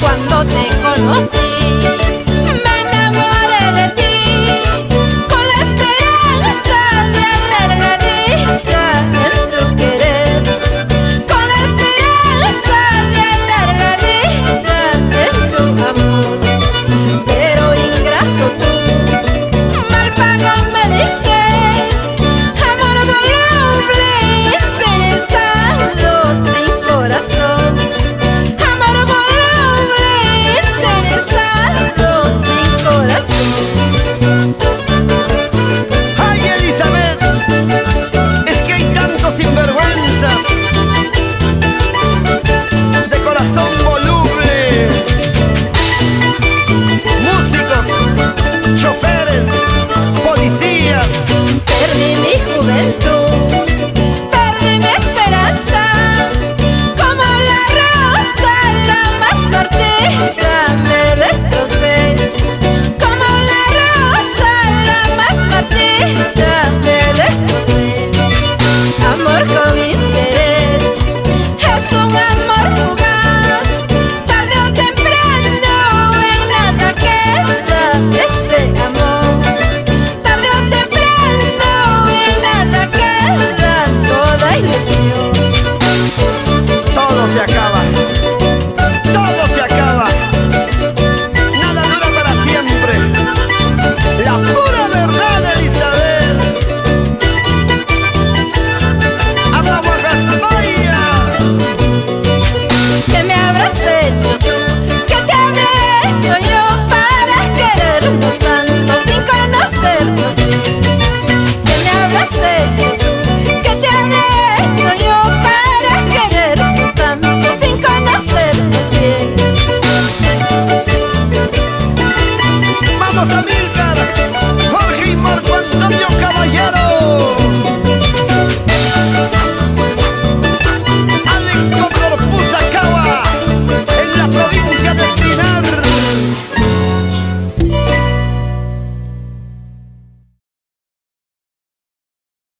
Cuando te conocí